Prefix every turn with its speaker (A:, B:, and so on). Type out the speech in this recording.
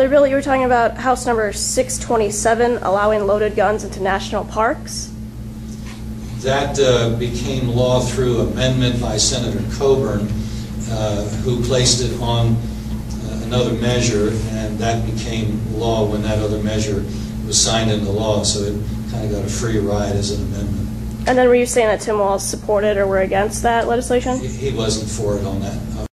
A: But really, you were talking about, House number 627, allowing loaded guns into national parks.
B: That uh, became law through amendment by Senator Coburn, uh, who placed it on uh, another measure, and that became law when that other measure was signed into law, so it kind of got a free ride as an amendment.
A: And then were you saying that Tim Walz supported or were against that legislation?
B: He he wasn't for it on that,